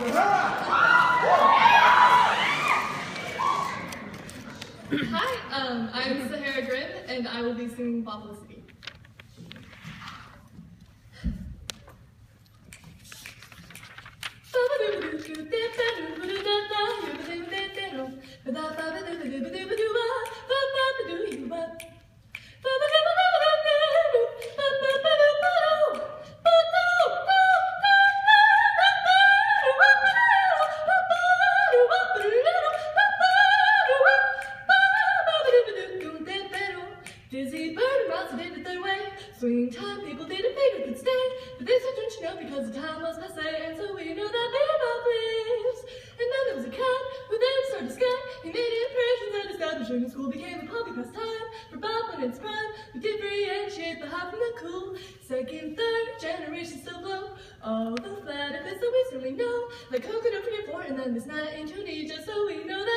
Hi, um, I'm Sahara Grim, and I will be singing Boplicity. Dizzy bird and rounds did it their way. Swinging time, people didn't figure could stay. But they said, don't you know, because the time was passé. And so we know that they Bebop lives. And then there was a cat who then started to scat. He made impressions at establishing school became a public pastime. For Bob and it's prime, we differentiate the hot from the cool. Second, third generation still blow. All the flat of it, so we certainly know. Like coconut from your four, and then this night in Tunisia, so we know